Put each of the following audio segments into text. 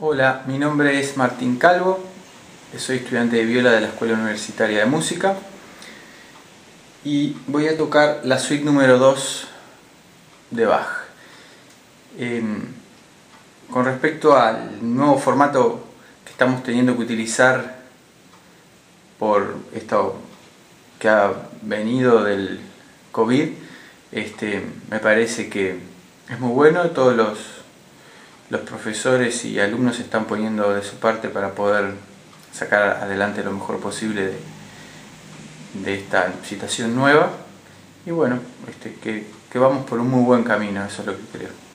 Hola, mi nombre es Martín Calvo, soy estudiante de viola de la Escuela Universitaria de Música y voy a tocar la suite número 2 de Bach. Em, con respecto al nuevo formato que estamos teniendo que utilizar por esto que ha venido del COVID, este, me parece que es muy bueno, todos los los profesores y alumnos están poniendo de su parte para poder sacar adelante lo mejor posible de, esta situación nueva. Y bueno, este, que, que vamos por un muy buen camino, eso es lo que creo.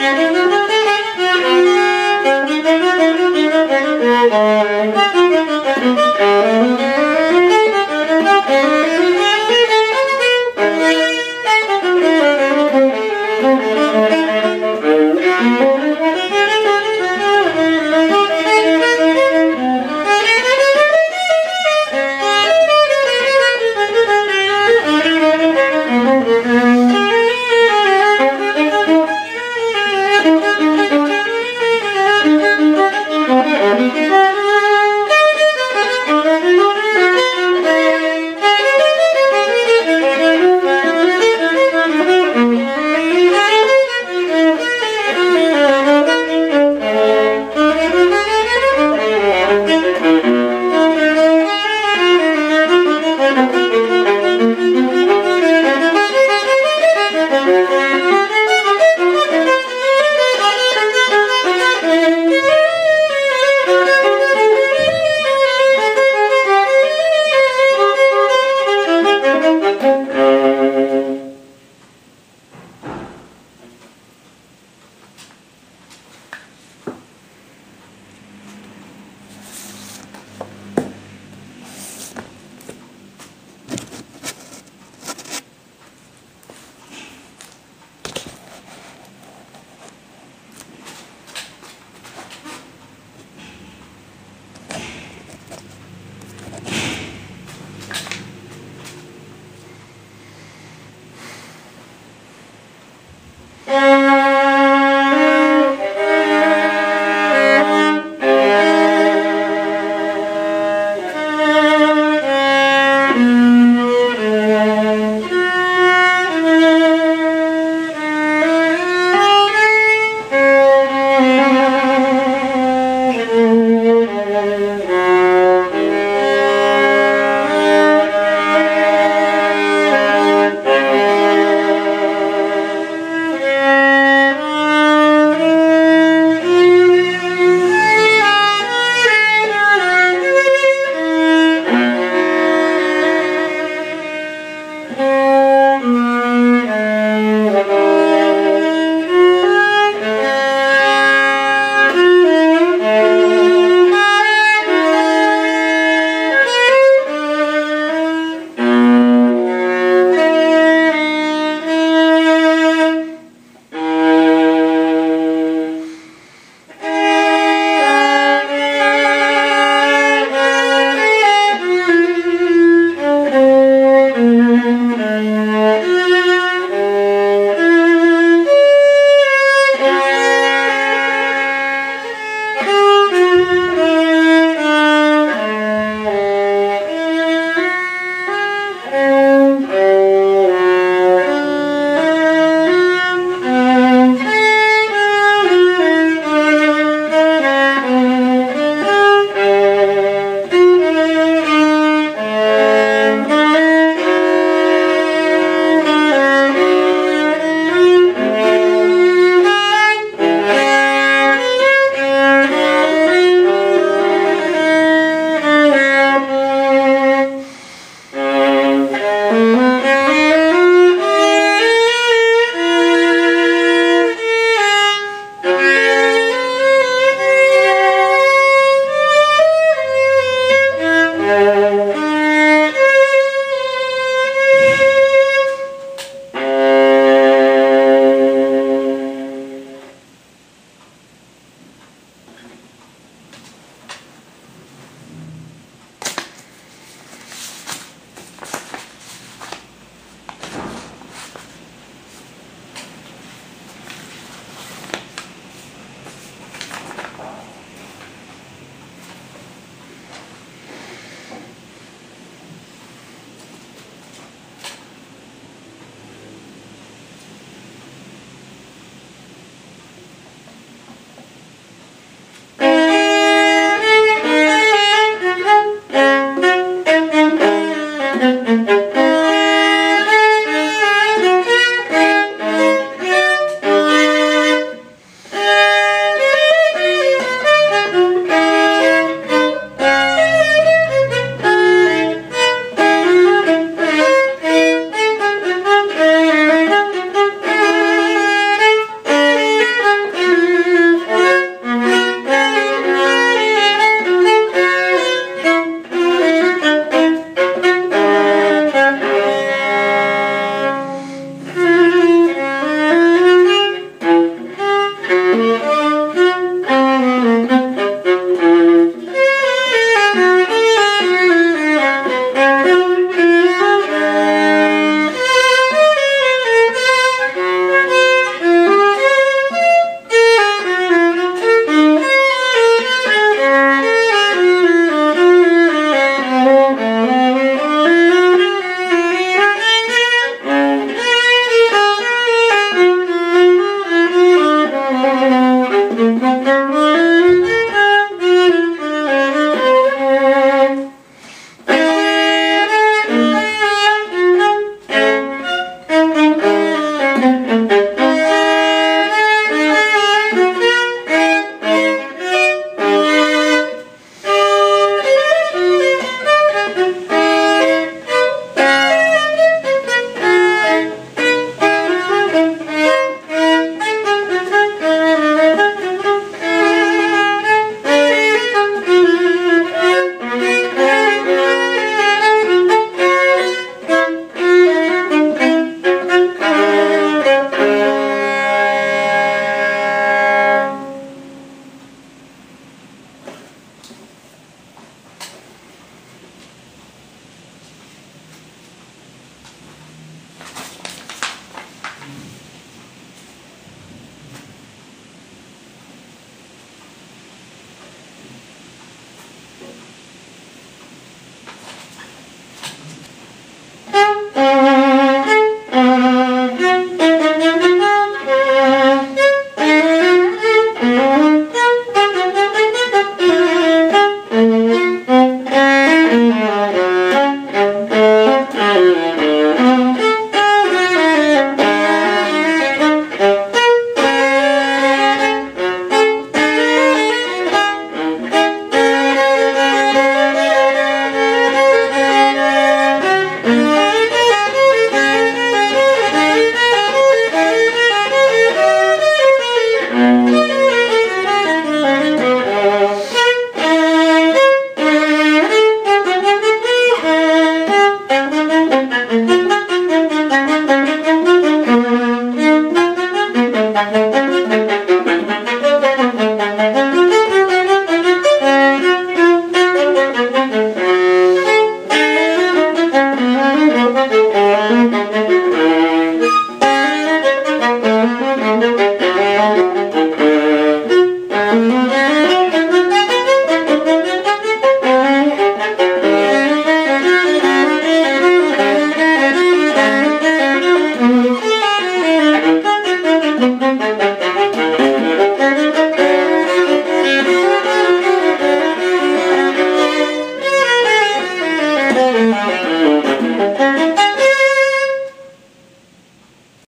Thank you.